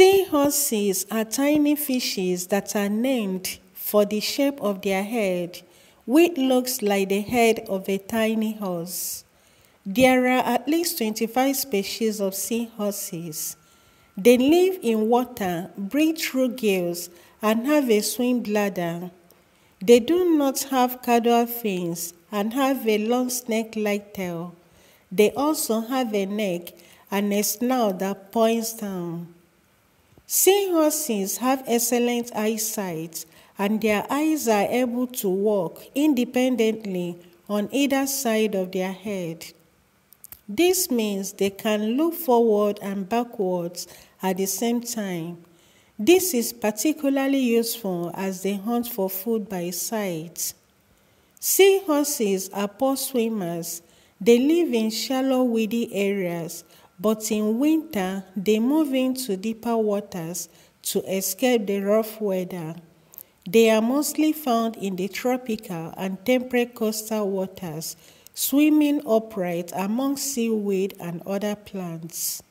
Seahorses are tiny fishes that are named for the shape of their head, which looks like the head of a tiny horse. There are at least 25 species of seahorses. They live in water, breathe through gills, and have a swim bladder. They do not have caudal fins and have a long snake-like tail. They also have a neck and a snout that points down. Seahorses have excellent eyesight and their eyes are able to walk independently on either side of their head. This means they can look forward and backwards at the same time. This is particularly useful as they hunt for food by sight. Seahorses are poor swimmers. They live in shallow, weedy areas but in winter they move into deeper waters to escape the rough weather. They are mostly found in the tropical and temperate coastal waters, swimming upright among seaweed and other plants.